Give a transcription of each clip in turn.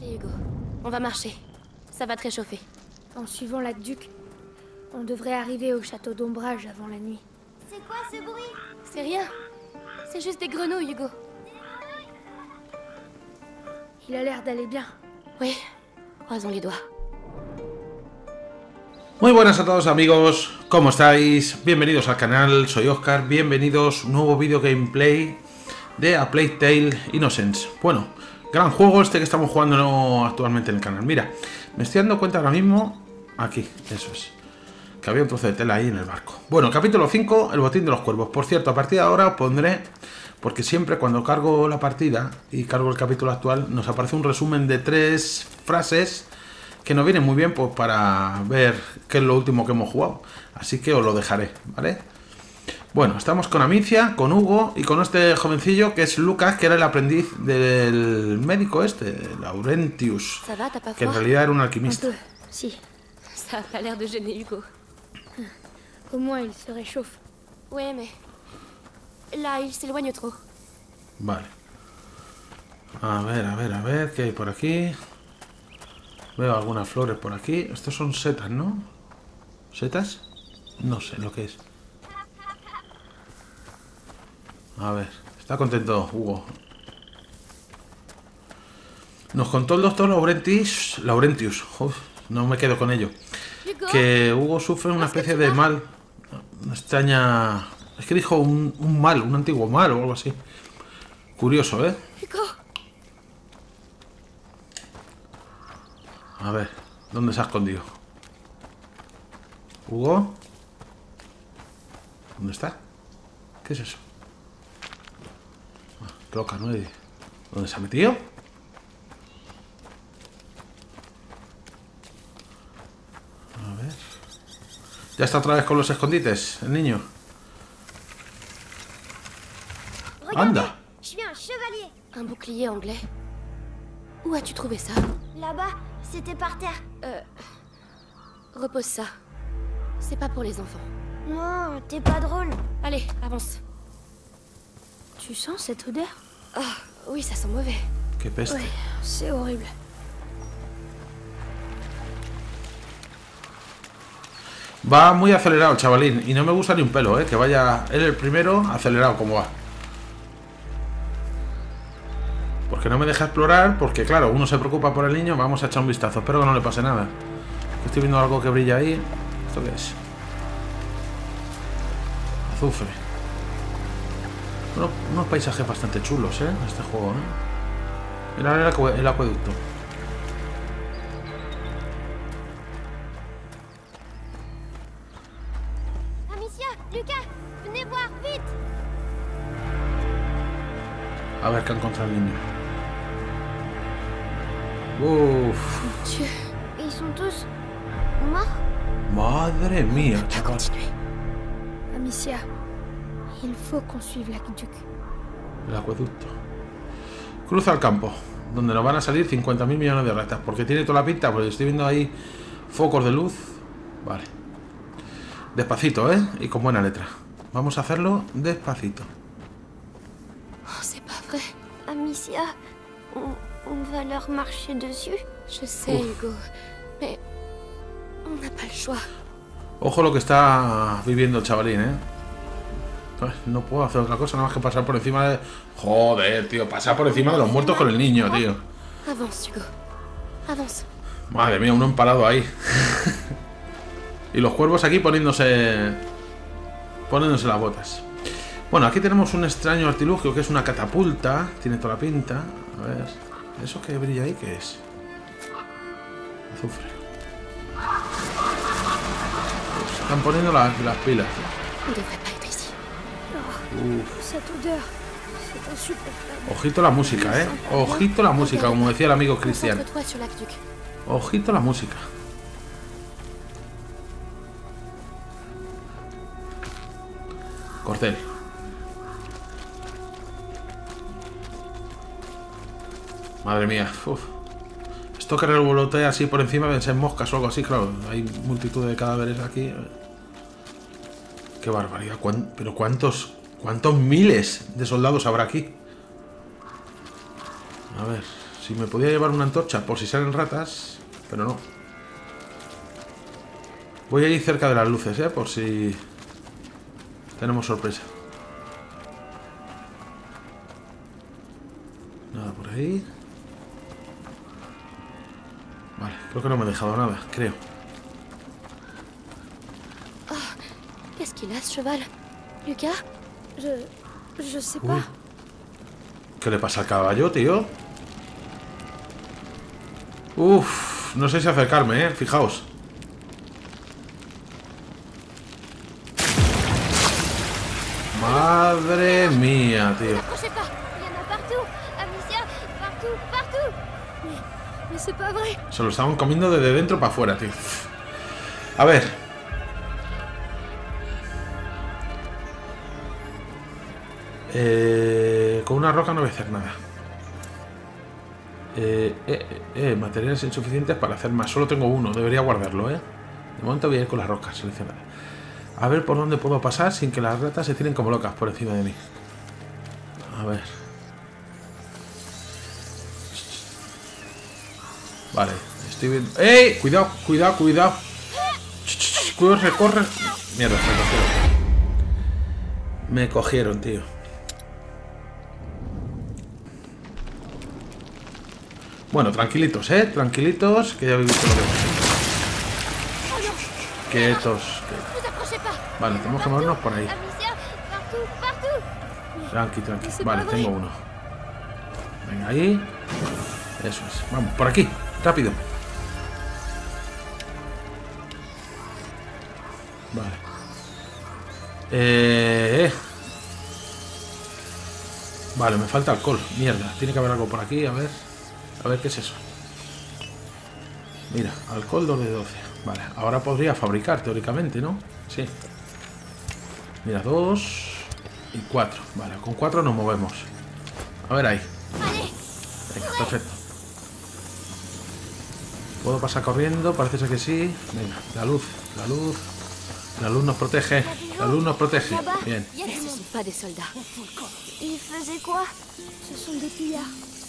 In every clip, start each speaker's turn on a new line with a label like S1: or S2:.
S1: Allez, Hugo. On va marcher. Ça va te réchauffer.
S2: En suivant l'aqueduc, on devrait arriver au château d'ombrage avant la nuit.
S3: C'est quoi ce bruit?
S1: C'est rien. C'est juste des grenouilles, Hugo.
S2: Il a l'air d'aller bien.
S1: Oui. Croisons les doigts.
S4: Muy buenas a todos amigos, ¿cómo estáis? Bienvenidos al canal, soy Oscar, bienvenidos a un nuevo vídeo gameplay de A Plague Tale Innocence. Bueno, gran juego este que estamos jugando actualmente en el canal. Mira, me estoy dando cuenta ahora mismo, aquí, eso es, que había un trozo de tela ahí en el barco. Bueno, capítulo 5, el botín de los cuervos. Por cierto, a partir de ahora os pondré, porque siempre cuando cargo la partida y cargo el capítulo actual, nos aparece un resumen de tres frases que nos viene muy bien pues, para ver qué es lo último que hemos jugado. Así que os lo dejaré, ¿vale? Bueno, estamos con Amicia, con Hugo y con este jovencillo que es Lucas, que era el aprendiz del médico este, Laurentius, que en realidad era un alquimista.
S2: peu, si.
S1: Ça a pas l'air de gêner Hugo.
S2: Au moins, il se réchauffe.
S1: Ouais, mais... Là, il s'éloigne trop.
S4: Vale. A ver, a ver, a ver, ¿qué hay por aquí? Veo algunas flores por aquí. Estos son setas, ¿no? ¿Setas? No sé lo que es. A ver, está contento Hugo. Nos contó el doctor Laurentius, Laurentius, no me quedo con ello, que Hugo sufre una especie de mal, una extraña... Es que dijo un, mal, un antiguo mal o algo así. Curioso, ¿eh? A ver, ¿dónde se ha escondido? ¿Hugo? ¿Dónde está? ¿Qué es eso? Roca 9. ¿Dónde se ha metido? A ver. ¿Ya está otra vez con los escondites, el niño? Anda.
S3: Un
S1: bouclier anglais. Où as-tu trouvé ça
S3: Là-bas, c'était par terre.
S1: Euh... Repose ça. C'est pas pour les enfants.
S3: Non, t'es pas drôle.
S1: Allez, avance.
S2: Tu sens cette odeur
S1: Ah, oui, ça sent mauvais.
S4: Qué peste.
S2: Ouais, c'est horrible.
S4: Va muy acelerado el chavalín y no me gusta ni un pelo, ¿eh? Que vaya él el primero acelerado como va. Porque no me deja explorar, porque claro, uno se preocupa por el niño, vamos a echar un vistazo. Espero que no le pase nada. Estoy viendo algo que brilla ahí. ¿Esto qué es? Azufre. Unos, unos paisajes bastante chulos, ¿eh? Este juego, ¿eh? Mira el, acue- el acueducto. A ver qué encuentra el niño.
S2: Faut qu'on suive l'aqueduc.
S4: El acueducto. Cruza el campo, donde nos van a salir 50.000 millones de ratas. Porque tiene toda la pinta, porque estoy viendo ahí focos de luz. Vale. Despacito, ¿eh? Y con buena letra. Vamos a hacerlo despacito.
S1: Oh, c'est pas vrai.
S3: Amicia, on, on va leur marcher dessus
S1: Je sais, Hugo. Mais... On n'a pas le choix.
S4: Ojo lo que está viviendo el chavalín, ¿eh? No puedo hacer otra cosa nada más que pasar por encima de... Joder, tío, pasar por encima de los muertos con el niño, tío. Madre mía, uno emparado ahí. y los cuervos aquí poniéndose. poniéndose las botas. Bueno, aquí tenemos un extraño artilugio que es una catapulta. Tiene toda la pinta. A ver. ¿Eso que brilla ahí qué es? Azufre. Se están poniendo las, las pilas. Uf. Ojito la música, ¿eh? Ojito la música, como decía el amigo Cristian. Ojito la música. Cortel. Madre mía. uf. Esto que revolotea así por encima deben ser moscas o algo así, claro. Hay multitud de cadáveres aquí. Qué barbaridad. cuán- Pero cuántos, cuántos miles de soldados habrá aquí. A ver, Si me podía llevar una antorcha por si salen ratas, pero no. Voy a ir cerca de las luces, ¿eh? Por si tenemos sorpresa. Nada por ahí. Vale, creo que no me he dejado nada, creo.
S1: Qu'est-ce qu'il a, ce cheval Lucas
S2: Je. Je sais pas.
S4: ¿Qué le pasa al caballo, tío? Uf, no sé si acercarme, eh. Fijaos. Madre mía, tío. Se lo estaban comiendo desde dentro para afuera, tío. A ver. Eh, con una roca no voy a hacer nada. Eh, eh, eh, materiales insuficientes para hacer más. Solo tengo uno, debería guardarlo, ¿eh? De momento voy a ir con las rocas seleccionadas. A ver por dónde puedo pasar sin que las ratas se tiren como locas por encima de mí. A ver. Vale, estoy viendo. ¡Ey! Cuidado, cuidado, cuidado. Corre, corre. Mierda, me cogieron. Me cogieron, tío. Bueno, tranquilitos, ¿eh? Tranquilitos, que ya habéis visto lo que Quietos. quietos.
S3: Ne vous approchez pas
S4: Vale, tenemos que movernos por ahí. Tranqui, tranqui. Vale, tengo uno. Venga, ahí. Eso es. Vamos, por aquí. Rápido. Vale. Eh, eh. Vale, me falta alcohol. Mierda. Tiene que haber algo por aquí. A ver. A ver qué es eso. Mira, alcohol 2 de 12. Vale, ahora podría fabricar teóricamente, ¿no? Sí. Mira, 2 y 4. Vale, con 4 nos movemos. A ver ahí. Venga, perfecto. ¿Puedo pasar corriendo? Parece ser que sí. Venga, la luz, la luz. La luz nos protege. La luz nos protege. Bien.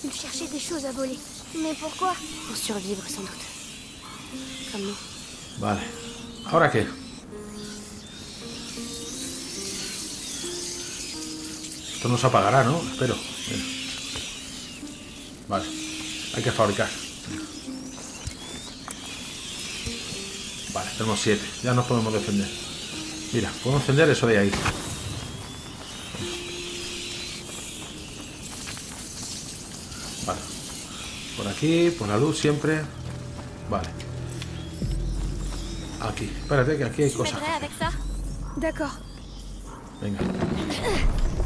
S1: Sont pas des
S2: choses à voler.
S3: Mais pourquoi
S1: Pour survivre, sans doute. Comme nous.
S4: Vale. ¿Ahora qué? Esto no se apagará, ¿no? Espero. Vale. Hay que fabricar. Vale, tenemos siete. Ya nos podemos defender. Mira, podemos encender eso de ahí. Aquí, por la luz siempre. Vale. Aquí. Espérate que aquí hay cosas. Venga.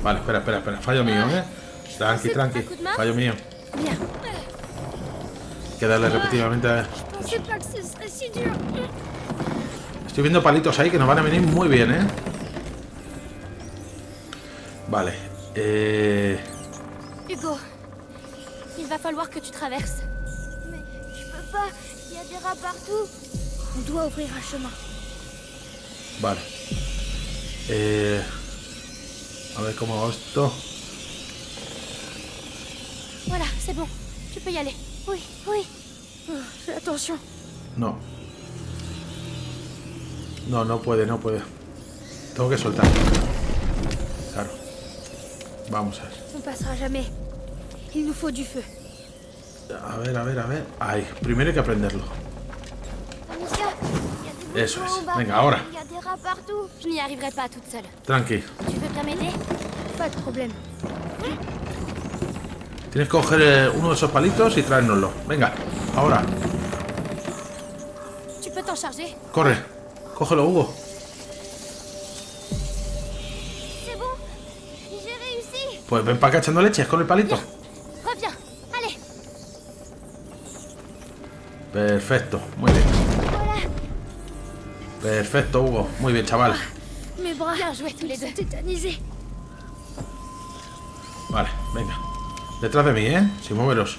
S4: Vale, espera, espera, espera. Fallo mío, ¿eh? Tranqui, tranqui. Fallo mío. Hay que darle repetidamente a... Estoy viendo palitos ahí que nos van a venir muy bien, ¿eh? Vale. Eh...
S1: Il va falloir que tu traverses.
S3: Mais je peux pas Il y a des rats partout
S2: On doit ouvrir un chemin.
S4: Vale. Eh... A ver cómo hago esto.
S1: Voilà, c'est bon. Tu peux y aller.
S3: Oui, oui
S2: Oh, fais attention.
S4: No. No, no puede, no puede. Tengo que soltar. Claro. Vamos a ver.
S2: On passera jamais. Il nous faut du feu.
S4: A ver, a ver, a ver. Ahí, primero hay que aprenderlo. Eso es. Venga, ahora. Tranqui.
S2: Pas de problème.
S4: Tienes que coger eh, uno de esos palitos y traérnoslo. Venga, ahora. Corre. Cógelo, Hugo. Pues ven para acá echando leches con el palito.
S1: Reviens. Allez.
S4: Perfecto, muy bien. Perfecto, Hugo. Muy bien, chaval. Vale, venga. Detrás de mí, ¿eh? Sin moveros.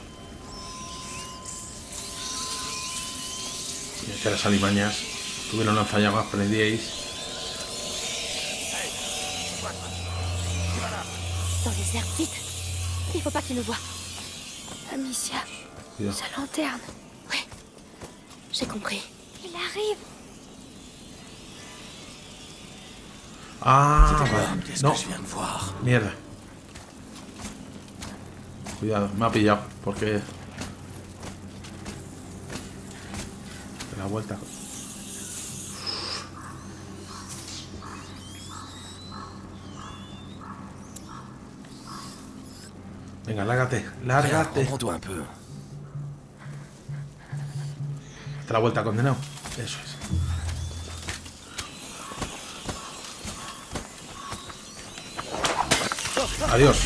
S4: Mira que las alimañas tuvieron lanzallamas, prendíais.
S1: Dans les airs, vite. Il faut pas qu'ils nous voient.
S2: Amicia.
S4: Cuidado.
S2: Sa lanterne.
S1: J'ai compris.
S3: Il arrive.
S4: Ah, vale.
S5: Qu'est-ce
S4: No,
S5: que je viens de voir
S4: mierda. Cuidado, me ha pillado, porque... De la vuelta. Venga, lárgate,
S5: Viens,
S4: lárgate.
S5: reprends-toi un peu.
S4: Te la vuelta, condenado. Eso es. Adiós.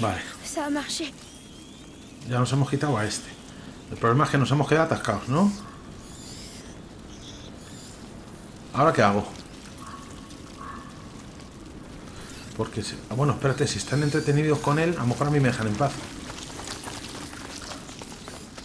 S4: Vale. Ya nos hemos quitado a este. El problema es que nos hemos quedado atascados, ¿no? ¿Ahora qué hago? Porque, si- ah, bueno, espérate, si están entretenidos con él, a lo mejor a mí me dejan en paz.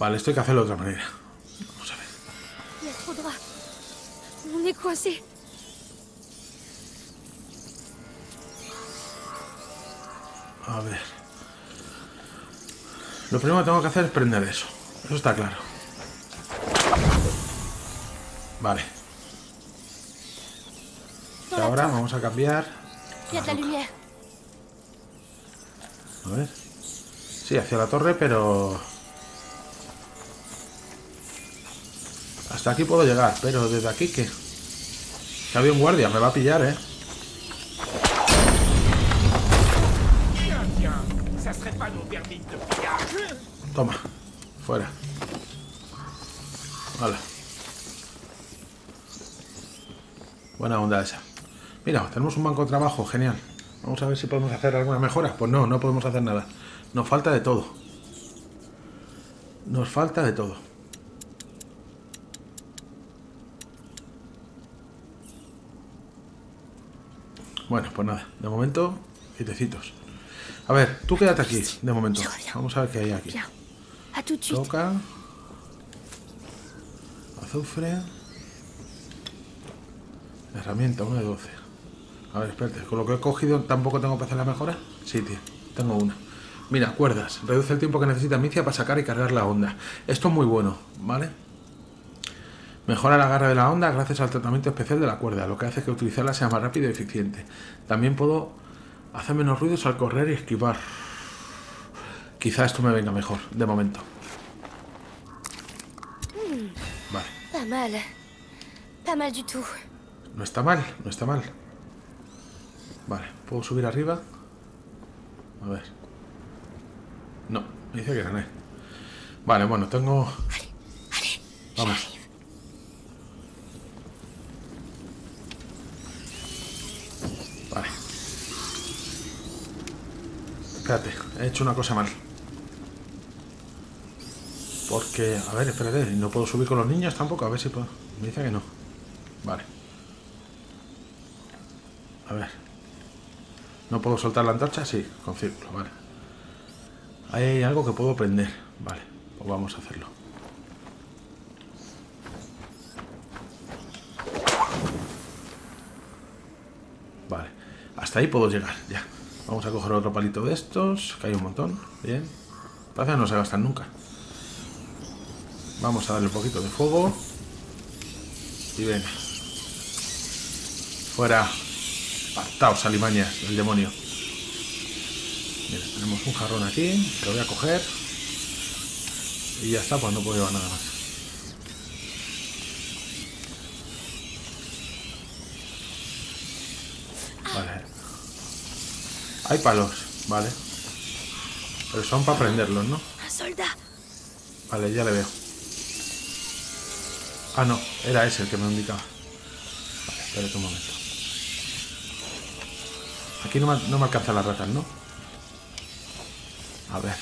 S4: Vale, esto hay que hacerlo de otra manera. Vamos a ver.
S2: A
S4: ver. Lo primero que tengo que hacer es prender eso. Eso está claro. Vale. Y ahora vamos a cambiar.
S1: A de la.
S4: A ver. Sí, hacia la torre, pero... Hasta aquí puedo llegar, pero desde aquí, ¿qué? Que había un guardia, me va a pillar, ¿eh? Toma, fuera. Vale. Buena onda esa. Mira, tenemos un banco de trabajo, genial. Vamos a ver si podemos hacer alguna mejora. Pues no, no podemos hacer nada. Nos falta de todo. Nos falta de todo. Bueno, pues nada, de momento, quietecitos. A ver, tú quédate aquí, de momento. Vamos a ver qué hay aquí. Toca. Azufre. Herramienta, 1 de 12. A ver, espérate. Con lo que he cogido, ¿tampoco tengo que hacer la mejora? Sí, tío. Tengo una. Mira, cuerdas. Reduce el tiempo que necesita Micia para sacar y cargar la onda. Esto es muy bueno, ¿vale? Mejora la agarre de la onda gracias al tratamiento especial de la cuerda, lo que hace que utilizarla sea más rápido y eficiente. También puedo hacer menos ruidos al correr y esquivar. Quizá esto me venga mejor, de momento. Vale.
S1: Pas mal. Mal du tout.
S4: No está mal, no está mal. Vale, ¿puedo subir arriba? A ver. No, me dice que gané. Vale, bueno, tengo... Vamos. Espérate, he hecho una cosa mal. Porque, a ver, espérate, no puedo subir con los niños tampoco, a ver si puedo. Me dice que no. Vale. A ver. ¿No puedo soltar la antorcha? Sí, con círculo, vale. Hay algo que puedo prender. Vale, pues vamos a hacerlo. Vale, hasta ahí puedo llegar, ya. Vamos a coger otro palito de estos, que hay un montón. Bien. Parece que no se gastan nunca. Vamos a darle un poquito de fuego. Y venga. Fuera. Apartaos, alimañas del demonio. Tenemos un jarrón aquí, que lo voy a coger. Y ya está, pues no puedo llevar nada más. Vale. Hay palos, vale. Pero son para prenderlos, ¿no? Vale, ya le veo. Ah, no, era ese el que me indicaba. Vale. Espérate un momento. Aquí no me, no me alcanzan las ratas, ¿no? A ver.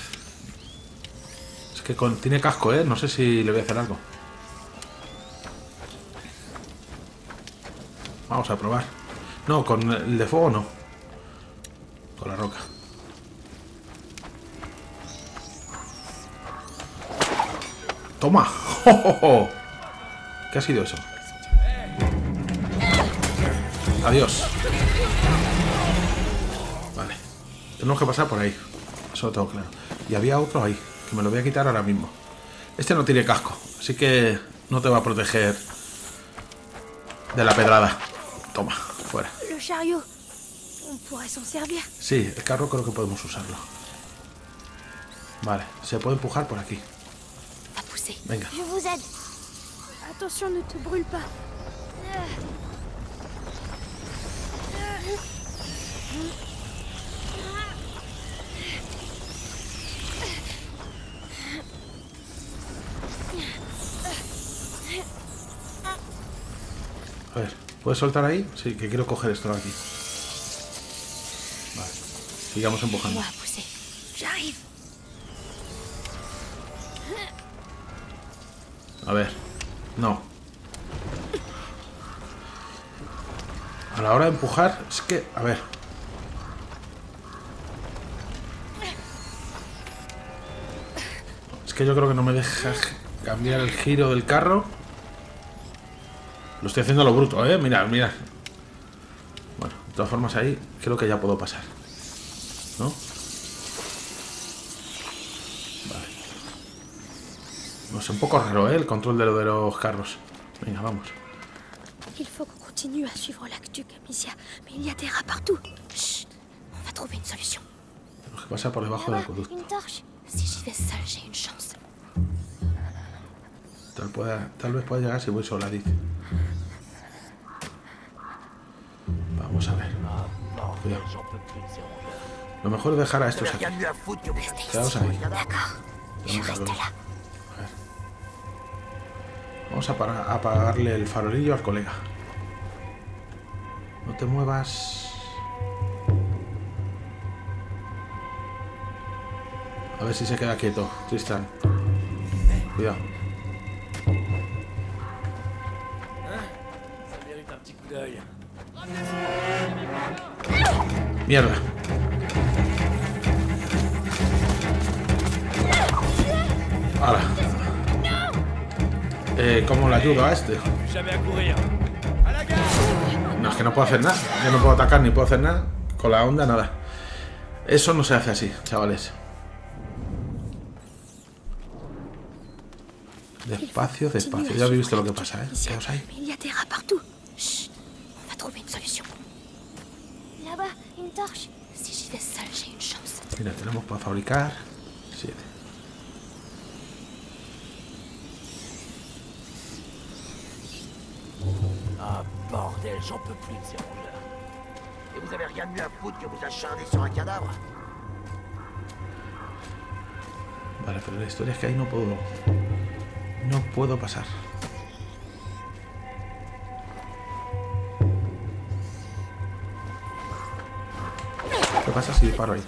S4: Es que con, tiene casco, ¿eh? No sé si le voy a hacer algo. Vamos a probar. No, con el de fuego no. Con la roca. ¡Toma! ¡Jo, jo, jo! ¿Qué ha sido eso? Adiós. Vale. Tenemos que pasar por ahí. Eso lo tengo claro. Y había otro ahí, que me lo voy a quitar ahora mismo. Este no tiene casco, así que no te va a proteger de la pedrada. Toma, fuera.
S2: Servir.
S4: Sí, el carro creo que podemos usarlo. Vale, se puede empujar por aquí.
S1: Pousser.
S4: Venga.
S2: Attention, ne te brûle pas.
S4: A ver, ¿puedes soltar ahí? Sí, que quiero coger esto de aquí. Sigamos empujando.
S2: J'arrive.
S4: A ver, no. A la hora de empujar, es que, a ver. Es que yo creo que no me deja cambiar el giro del carro. Lo estoy haciendo a lo bruto, ¿eh? Mira, mira. Bueno, de todas formas ahí creo que ya puedo pasar. ¿No? Vale. No sé, un poco raro, ¿eh? El control de lo de los carros. Venga, vamos.
S2: Il faut qu'on continue à suivre l'aqueduc, Amicia. Mais il y a des rats partout.
S1: Chut. On va trouver une solution.
S4: Tenemos que pasar por debajo del acueducto.
S3: une torche.
S1: Si j'y vais seule, j'ai une chance.
S4: Tal, pueda- tal vez pueda llegar si voy sola, dice. Vamos a ver. Cuidado. Lo mejor es dejar a estos aquí.
S6: mieux à
S4: Vamos a apagarle el farolillo al colega. No te muevas. A ver si se queda quieto, Tristan. Cuidado. Mierda. Ahora. Eh, ¿Cómo le ayudo a este? No, es que no puedo hacer nada. Yo no puedo atacar ni puedo hacer nada. Con la onda, nada. Eso no se hace así, chavales. Despacio, despacio. Ya habéis visto lo que pasa, ¿eh? Quedaos ahí.
S2: Mais il y a
S4: Vale, pero la historia es que ahí no puedo. No puedo pasar. ¿Qué pasa si disparo ahí?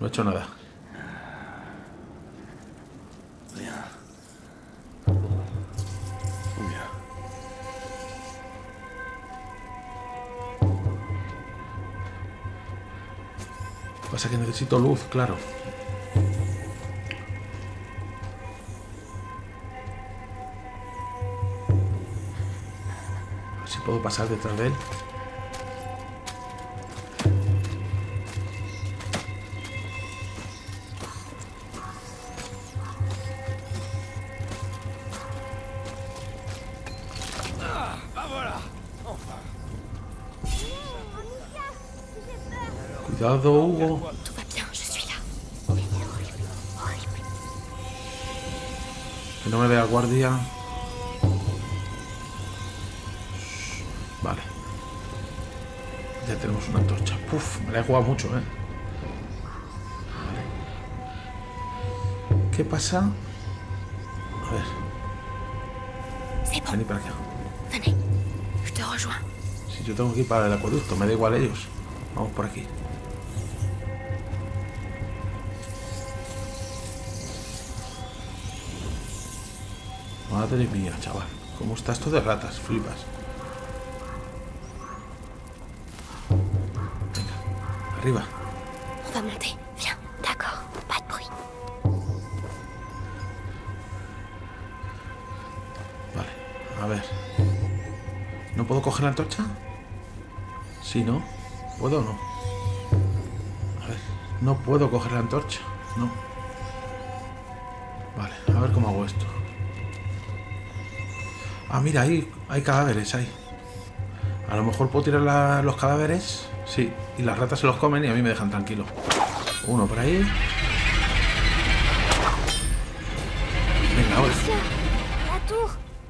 S4: No he hecho nada. Pasa que necesito luz, claro. A ver si puedo pasar detrás de él. Cuidado, Hugo. Guardia. Vale. Ya tenemos una antorcha. Puf, me la he jugado mucho, ¿eh? Vale. ¿Qué pasa? A ver. Vení para acá. Si yo tengo que ir para el acueducto, me da igual ellos. Vamos por aquí. Madre mía, chaval. ¿Cómo está esto de ratas? Flipas. Venga, arriba.
S1: On va monter. Viens. D'accord, pas de bruit.
S4: Vale, a ver. ¿No puedo coger la antorcha? Sí, ¿no? ¿Puedo o no? A ver, no puedo coger la antorcha. No. Ah, mira, ahí hay cadáveres, ahí. A lo mejor puedo tirar la- los cadáveres. Sí, y las ratas se los comen y a mí me dejan tranquilo. Uno por ahí. Venga, ahora.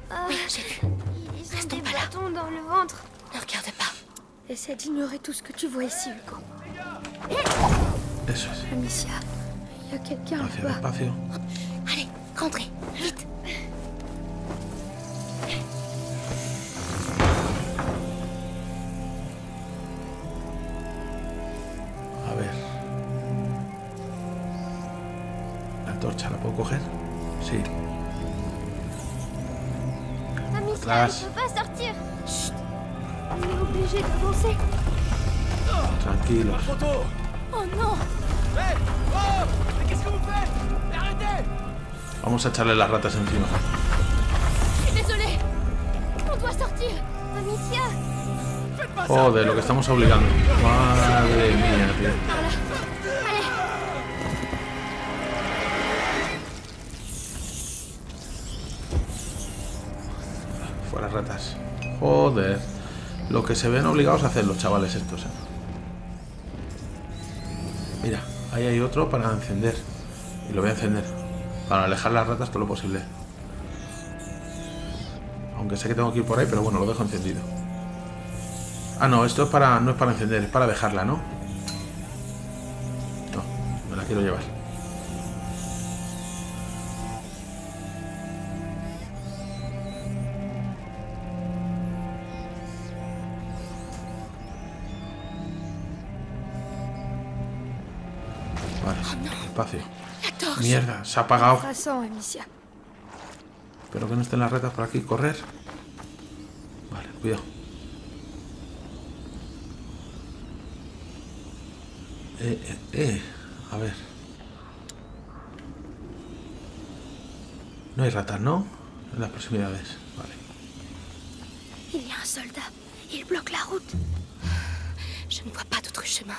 S3: Ah,
S1: Oui, j'ai vu.
S3: ils ont
S1: Restons
S3: des
S1: pas là.
S3: bâtons dans le ventre.
S1: Ne regarde pas.
S2: Essaie d'ignorer tout ce que tu vois ici, Hugo.
S4: Eso es.
S2: Amicia, il y a quelqu'un là-bas.
S1: Allez, rentrez, vite.
S4: Sí. Atrás.
S3: on peut pas sortir. Chut. On est obligé d'avancer.
S4: Tranquilos.
S6: Photo
S1: Oh non
S6: Hé Oh Mais qu'est-ce que vous faites Mais Arrêtez
S4: Vamos a echarle las ratas encima.
S1: Je suis désolée.
S3: On doit sortir. Amicia,
S4: Joder, lo que estamos obligando. Madre mía, tío. Lo que se ven obligados a hacer los chavales estos, eh. Mira, ahí hay otro para encender. Y lo voy a encender. Para alejar las ratas todo lo posible. Aunque sé que tengo que ir por ahí, pero bueno, lo dejo encendido. Ah, no, esto es para, no es para encender, es para dejarla, ¿no? No, me la quiero llevar. Vale, espacio.
S1: La torche.
S4: Mierda, se ha apagado. Espero que no estén las retas por aquí. Correr. Vale, cuidado. Eh, eh, eh. A ver. No hay ratas, ¿no? En las proximidades. Vale.
S1: Il y a un soldat. Il bloque la route. Je ne vois pas d'autre chemin.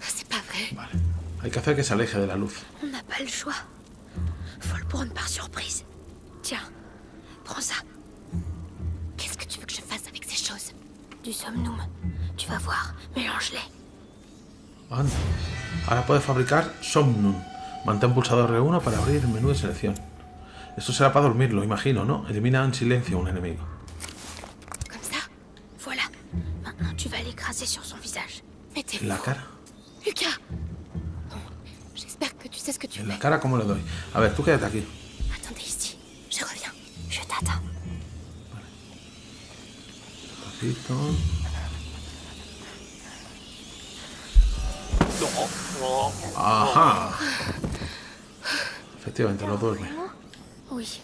S1: C'est pas vrai.
S4: Vale. Hay que hacer que se aleje de la luz.
S2: On n'a pas le choix. Faut le prendre par surprise. Tiens, prends ça.
S1: Qu'est-ce que tu veux que je fasse avec ces choses
S2: Du somnum. Tu vas voir. Mélange-les.
S4: Anda. Ahora puedes fabricar Somnum. Mantén pulsador R1 para abrir el menú de selección. Esto será para dormirlo, imagino, ¿no? Elimina en silencio a un enemigo.
S1: Comme ça
S2: Voilà. Maintenant, tu vas l'écraser sur son visage.
S1: Mais t'es
S4: la cara.
S1: Lucas Bon, j'espère que tu sais ce que tu
S4: En la cara, ¿cómo le doy? A ver, tú quédate aquí.
S1: Attendez ici. Je reviens. Je t'attends.
S4: Despacito. Ajá. Efectivamente, lo duerme.
S2: Oui.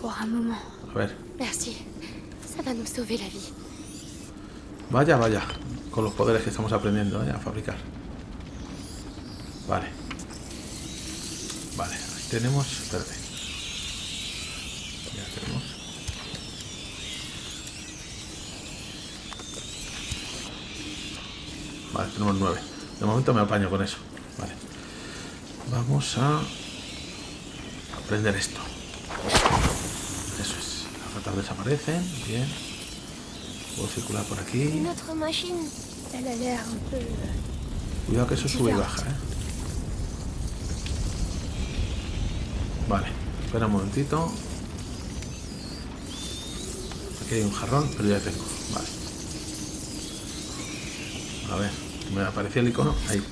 S2: Pour un moment.
S4: A ver.
S1: Merci. Ça va nous sauver la vie.
S4: Vaya, vaya. Con los poderes que estamos aprendiendo ¿eh? a fabricar. Vale. Tenemos. Espérate. Ya tenemos. Vale, tenemos nueve. De momento me apaño con eso. Vale. Vamos a aprender esto. Eso es. Las ratas desaparecen. Bien. Puedo circular por aquí.
S2: euh,
S4: Cuidado que eso sube y baja, ¿eh? Vale, espera un momentito. Aquí hay un jarrón, pero ya tengo. Vale. A ver, me aparecía el icono. Ahí.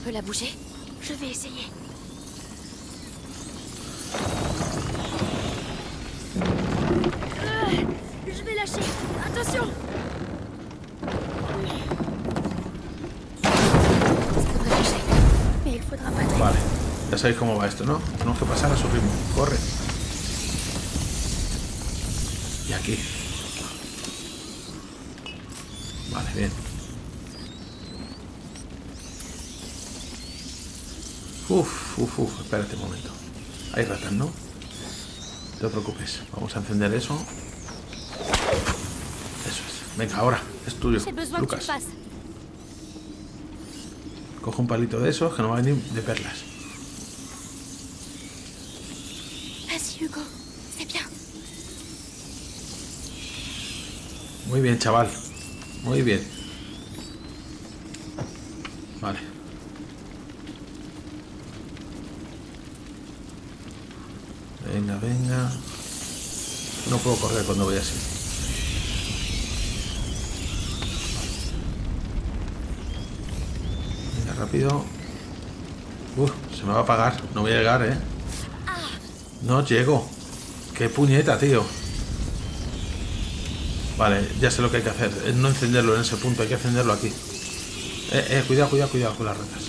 S4: Sabéis cómo va esto, ¿no? Tenemos que pasar a su ritmo. Corre. Y aquí. Vale, bien. Uf, uf, uf. Espérate un momento. Hay ratas, ¿no? No te preocupes. Vamos a encender eso. Eso es. Venga, ahora. Es tuyo.
S1: J'ai besoin que tu
S4: Lucas. Coge un palito de esos que no va a venir de perlas.
S1: Vas-y, Hugo. C'est bien.
S4: Muy bien, chaval. Muy bien. Vale. Venga, venga. No puedo correr cuando voy así. Venga, rápido. Uf, se me va a apagar. No voy a llegar, ¿eh? No llego. Qué puñeta, tío. Vale, ya sé lo que hay que hacer. Es no encenderlo en ese punto, hay que encenderlo aquí. Eh, eh, cuidado, cuidado, cuidado con las ratas.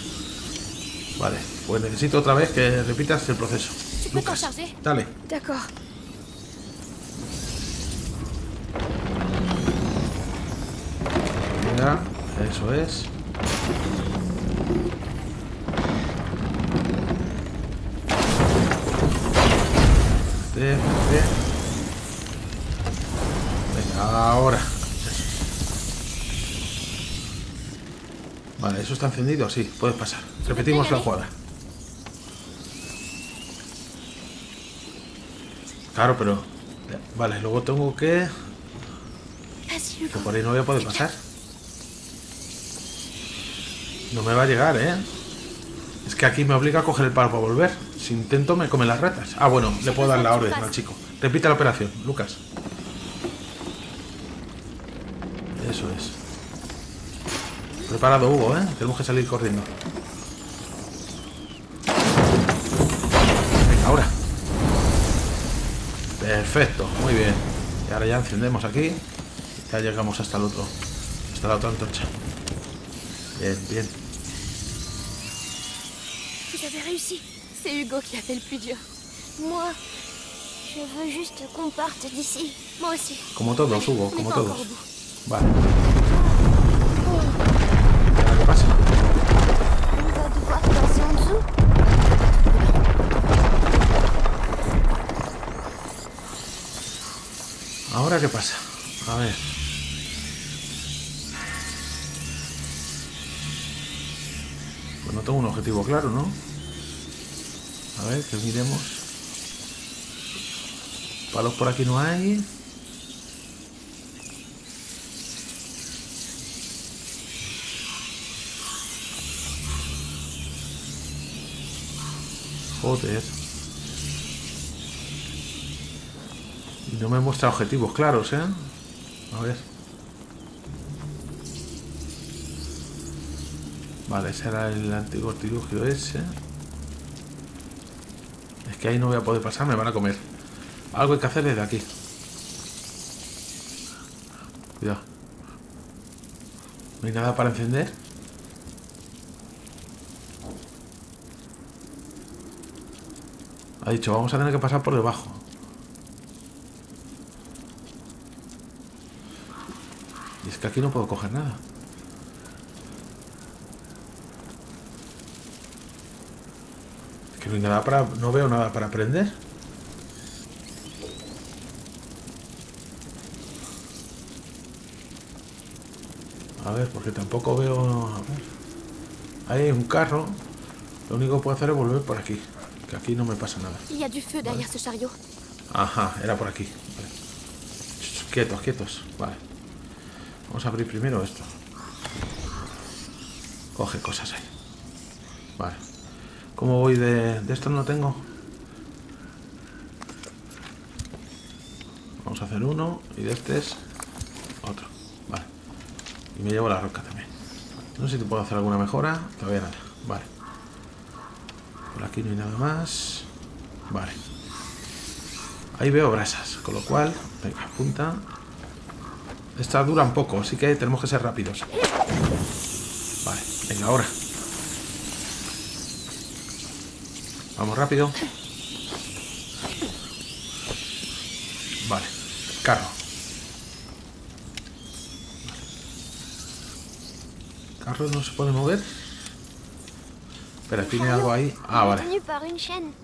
S4: Vale, pues necesito otra vez que repitas el proceso.
S1: Peux t'en charger
S4: Dale. Venga, eso es. ¿Eso está encendido? Sí, puedes pasar. Repetimos la jugada. Claro, pero... Vale, luego tengo que... Que por ahí no voy a poder pasar. No me va a llegar, ¿eh? Es que aquí me obliga a coger el palo para volver. Si intento me comen las ratas. Ah, bueno, le puedo dar la orden al chico. Repite la operación, Lucas. Eso es. Preparado, Hugo, ¿eh? Tenemos que salir corriendo. Venga, ahora. Perfecto, muy bien. Y ahora ya encendemos aquí. Ya llegamos hasta el otro. Hasta la otra antorcha. Bien, bien.
S1: Réussi. C'est Hugo qui a fait le plus dur.
S3: Moi, je veux juste qu'on parte d'ici.
S1: Moi aussi.
S4: Como todos, Hugo, como todos. Vale. ¿Ahora qué pasa? A ver. Pues no tengo un objetivo claro, ¿no? A ver, que miremos. Palos por aquí no hay. Joder. No me muestra objetivos claros, ¿eh? A ver. Vale, ese era el antiguo artilugio ese. Es que ahí no voy a poder pasar, me van a comer. Algo hay que hacer desde aquí. Cuidado. No hay nada para encender. Ha dicho, vamos a tener que pasar por debajo. Y es que aquí no puedo coger nada. Es que no hay nada para. No veo nada para aprender. A ver, porque tampoco veo. A ver. Ahí hay un carro. Lo único que puedo hacer es volver por aquí. Que aquí no me pasa nada.
S1: Chariot.
S4: Ajá, era por aquí. Vale. Quietos, quietos. Vale. Vamos a abrir primero esto. Coge cosas ahí. Vale. ¿Cómo voy de, de esto? No tengo. Vamos a hacer uno y de este es otro. Vale. Y me llevo la roca también. No sé si puedo hacer alguna mejora. Todavía nada. Vale. Por aquí no hay nada más. Vale. Ahí veo brasas, con lo cual, venga, apunta. Esta dura un poco, así que tenemos que ser rápidos. Vale, venga, ahora. Vamos rápido. Vale. Carro. ¿Carro no se puede mover? Espera, tiene algo ahí. Ah, vale.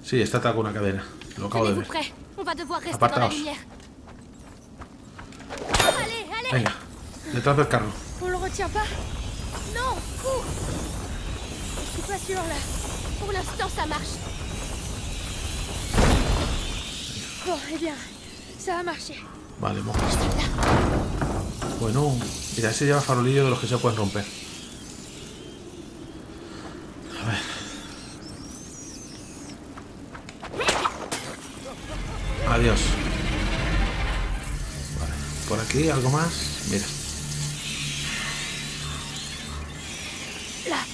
S4: Sí, está atado con una cadena. Lo acabo de ver. Apartaos. Venga, detrás del carro.
S2: On le retient pas Non, cours Je suis pas sûre là.
S1: Pour l'instant, ça marche.
S2: Bon, eh bien, ça a marché.
S4: Vale, moja. Bueno, mira, ese lleva farolillo de los que se pueden romper. A ver. Adiós. Algo más. Mira,
S2: Là,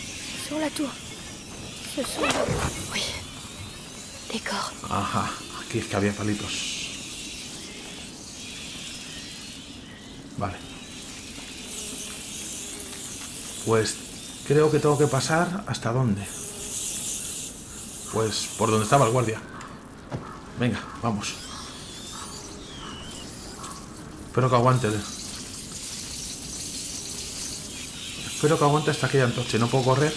S2: sur la tour. Ce sont...
S1: Oui. Des corps.
S4: ajá, aquí es que había palitos. Vale. Pues creo que tengo que pasar hasta dónde. Pues por donde estaba el guardia. Venga, vamos. Espero que aguante. Espero que aguante hasta aquella antorcha. No puedo correr.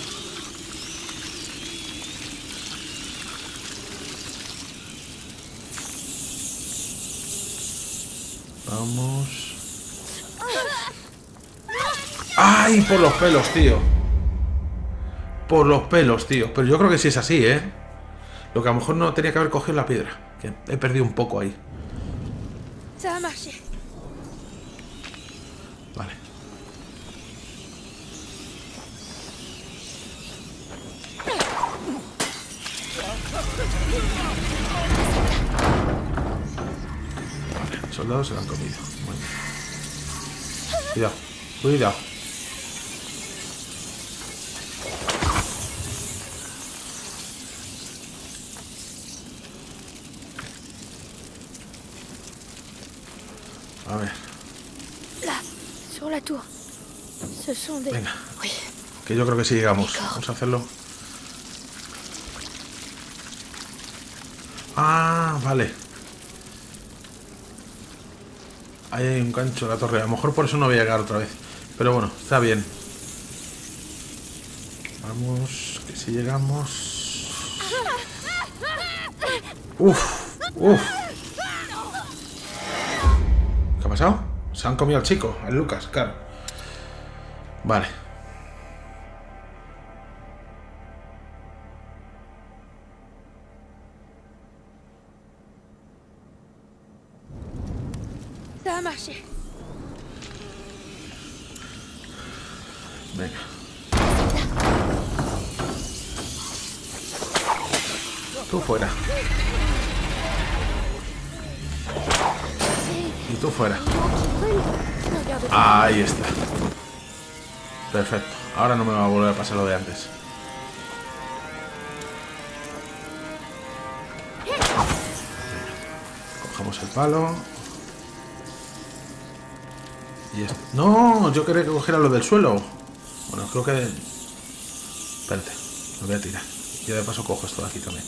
S4: Vamos. ¡Ay! Por los pelos, tío. Por los pelos, tío. Pero yo creo que sí es así, ¿eh? Lo que a lo mejor no tenía que haber cogido la piedra. Que he perdido un poco ahí.
S2: Ça a marché.
S4: Vale. Vale, soldados se lo han comido. Bien. Cuidado, cuidado. A ver,
S2: Là, sur la tour. Ce sont des...
S4: venga.
S1: Oui.
S4: Que yo creo que sí llegamos. Vamos a hacerlo. Ah, vale. Ahí hay un gancho en la torre. A lo mejor por eso no voy a llegar otra vez. Pero bueno, está bien. Vamos, que si llegamos. Uf, uf. ¿Qué ha pasado? Se han comido al chico, al Lucas, claro. Vale. Ahora no me va a volver a pasar lo de antes. Cogemos el palo. Y esto. No, yo quería que cogiera lo del suelo. Bueno, creo que. Espérate, lo voy a tirar. Y de paso cojo esto de aquí también.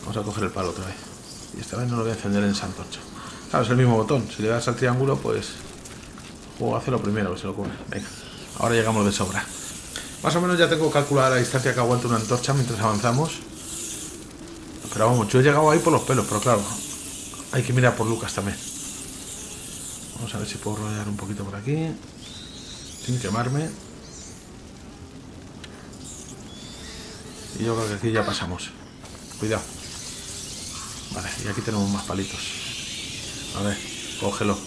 S4: Vamos a coger el palo otra vez. Y esta vez no lo voy a encender en esa antorcha. Claro, es el mismo botón. Si le das al triángulo, pues. Juego hace lo primero que se lo ocurre. Venga, ahora llegamos de sobra. Más o menos ya tengo calculada la distancia que aguanta una antorcha mientras avanzamos. Pero vamos, yo he llegado ahí por los pelos, pero claro, hay que mirar por Lucas también. Vamos a ver si puedo rodear un poquito por aquí. Sin quemarme. Y yo creo que aquí ya pasamos. Cuidado. Vale, y aquí tenemos más palitos. A ver, cógelo.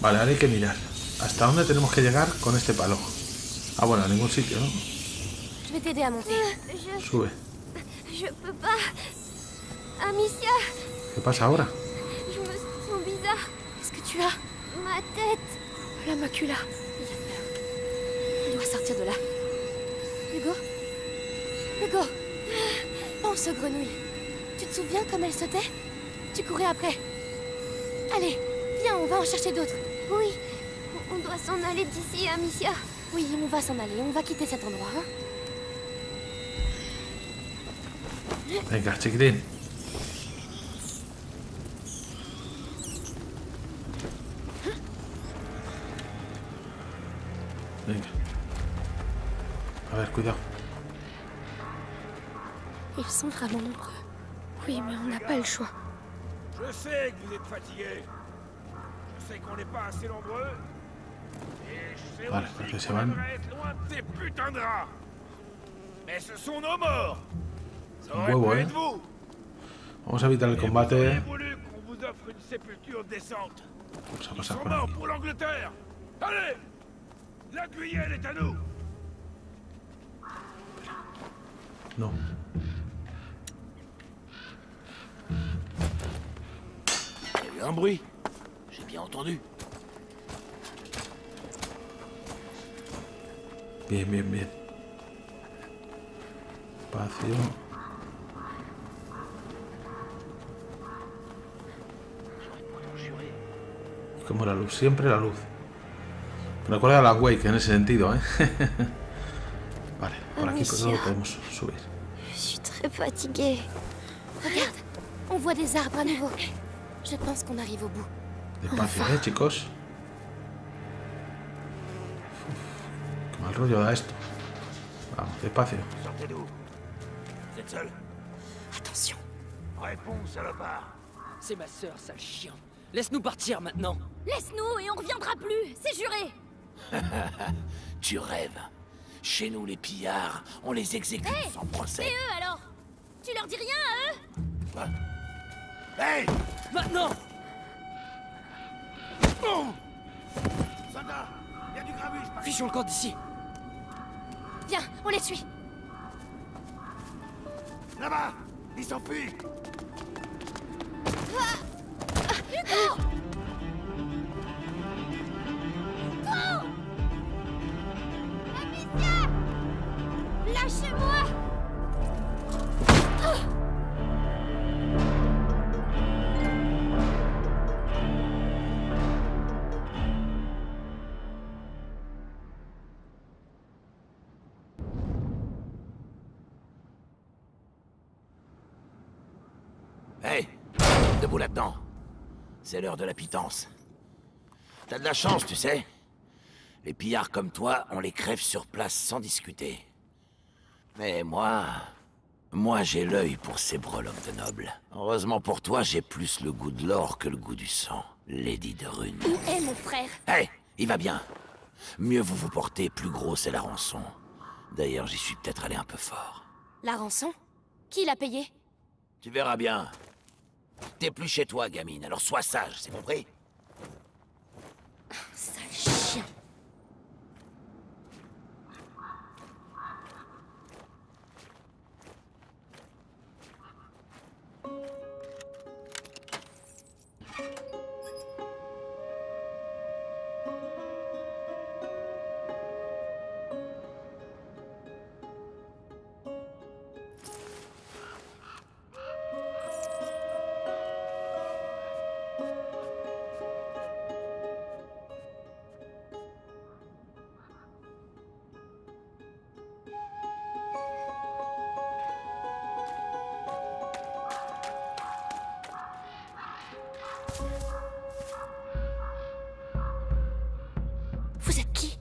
S4: Vale, ahora hay que mirar. ¿Hasta dónde tenemos que llegar con este palo? Ah, bueno, a ningún sitio, ¿no?
S1: Je vais t'aider à monter.
S3: Je.
S4: Sube.
S3: Je peux pas. Amicia,
S4: ¿Qué pasa ahora?
S3: je me sens bizarre.
S1: Qu'est-ce que tu as
S3: Ma tête.
S2: La macula.
S1: On doit sortir de là. Hugo? Hugo? Pense aux grenouilles. Tu te souviens comme elles sautaient? Tu courais après. Allez, viens, on va en chercher d'autres.
S3: Oui. On doit s'en aller d'ici, Amicia.
S1: Oui, on va s'en aller. On va quitter cet endroit. Hein
S4: Venga, chiquitín. Venga. A ver, cuidado.
S2: Ils sont vraiment nombreux. Oui, mais on n'a pas le choix.
S5: Je sais que vous êtes fatigués. Je sais qu'on n'est pas assez nombreux.
S4: Parece que se
S5: qu'on
S4: van.
S5: aimerait être loin de ces putains de rats. Mais ce sont nos morts. Ça aurait
S4: huevo,
S5: pu
S4: eh.
S5: être vous.
S4: Vamos a evitar el
S5: Et vous
S4: combate.
S5: voulu qu'on vous offre une sépulture décente.
S4: Vamos a
S5: Ils
S4: pasar
S5: sont
S4: por
S5: morts pour l'Angleterre. Allez La Guyenne est à nous.
S4: No.
S6: Il y a eu un bruit. J'ai bien entendu.
S4: Bien, bien, bien. Espacio. Y Como la luz, siempre la luz. Me recuerda a la Wake en ese sentido, ¿eh? vale, por aquí por no podemos subir.
S3: Suis très fatiguée.
S1: Regarde, on voit des arbres à nouveau. Je pense qu'on arrive au bout.
S4: Despacio, ¿eh, chicos? Rollo da esto. Vamos, despacio.
S6: Sortez d'où Vous êtes seul?
S2: Attention.
S6: Réponse, salopard.
S7: C'est ma sœur, sale chien. Laisse-nous partir maintenant.
S3: Laisse-nous et on reviendra plus, c'est juré.
S6: Tu rêves. Chez nous, les pillards, on les exécute sans procès.
S3: Eux alors Tu leur dis rien à eux?
S6: Quoi? Hey
S7: Maintenant
S6: Soldat Il y a du grabuge
S7: Fichons le camp d'ici.
S1: On les suit.
S6: Là-bas Ils s'enfuient
S3: Lâchez-moi
S6: Là-dedans. C'est l'heure de la pitance. T'as de la chance, tu sais. Les pillards comme toi, on les crève sur place sans discuter. Mais moi... Moi, j'ai l'œil pour ces breloques de nobles. Heureusement pour toi, j'ai plus le goût de l'or que le goût du sang. Lady de Rune.
S1: Où est mon frère?
S6: Hey, il va bien. Mieux vous vous portez, plus gros c'est la rançon. D'ailleurs, j'y suis peut-être allé un peu fort.
S1: La rançon? Qui l'a payé?
S6: Tu verras bien. T'es plus chez toi, gamine, alors sois sage, c'est compris?
S1: Sale Vous êtes qui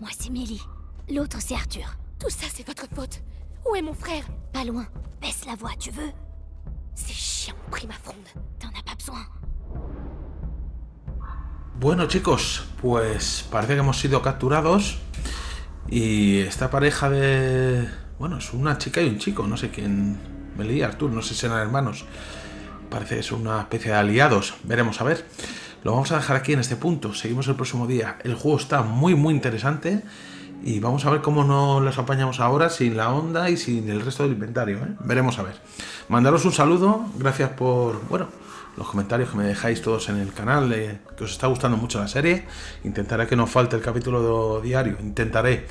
S3: Moi c'est Mélie. L'autre c'est Arthur.
S1: Tout ça, c'est votre faute. Où est mon frère
S3: Pas loin. Baisse la voix, tu veux
S1: Ces chiens ont ma fronde.
S3: T'en as pas besoin.
S4: Bueno chicos, pues parece que hemos sido capturados y esta pareja de... Bueno, es una chica y un chico, no sé quién... Me leí Artur, no sé si eran hermanos. Parece son una especie de aliados, veremos a ver. Lo vamos a dejar aquí en este punto, seguimos el próximo día. El juego está muy muy interesante y vamos a ver cómo nos los apañamos ahora sin la onda y sin el resto del inventario. ¿eh? Veremos a ver. Mandaros un saludo, gracias por, bueno, los comentarios que me dejáis todos en el canal, que os está gustando mucho la serie. Intentaré que no falte el capítulo diario, intentaré.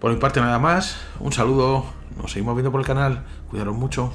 S4: Por mi parte nada más, un saludo, nos seguimos viendo por el canal, cuidaros mucho.